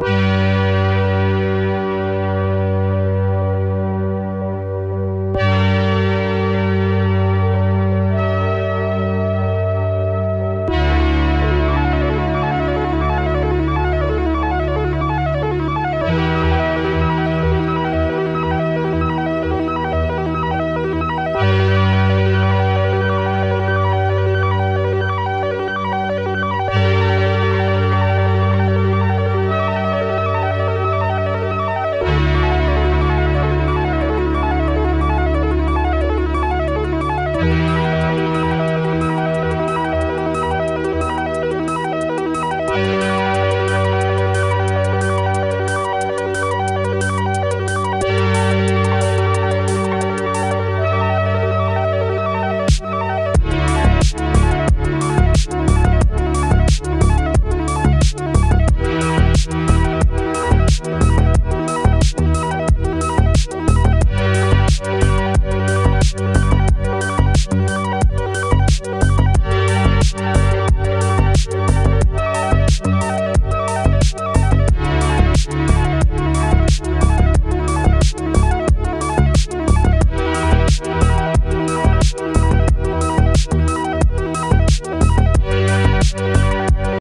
Bye.